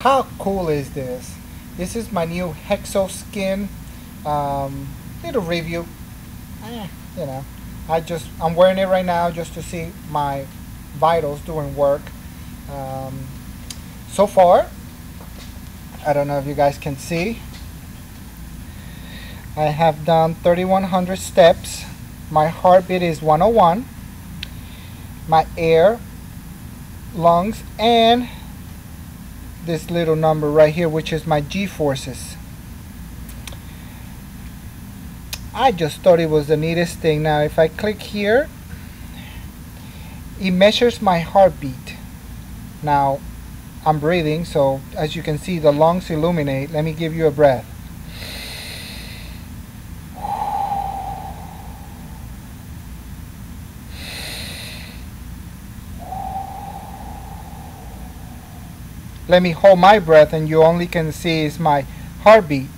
How cool is this? This is my new Hexoskin um, little review. Eh, you know, I just I'm wearing it right now just to see my vitals doing work. Um, so far, I don't know if you guys can see. I have done 3,100 steps. My heartbeat is 101. My air, lungs, and this little number right here, which is my G-forces. I just thought it was the neatest thing. Now, if I click here, it measures my heartbeat. Now, I'm breathing, so as you can see, the lungs illuminate. Let me give you a breath. Let me hold my breath and you only can see is my heartbeat.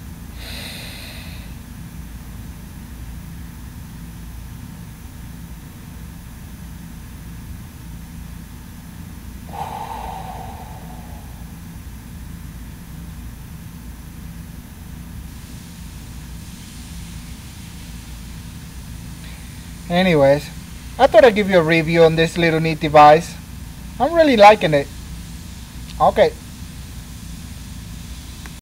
Anyways, I thought I'd give you a review on this little neat device. I'm really liking it. Okay.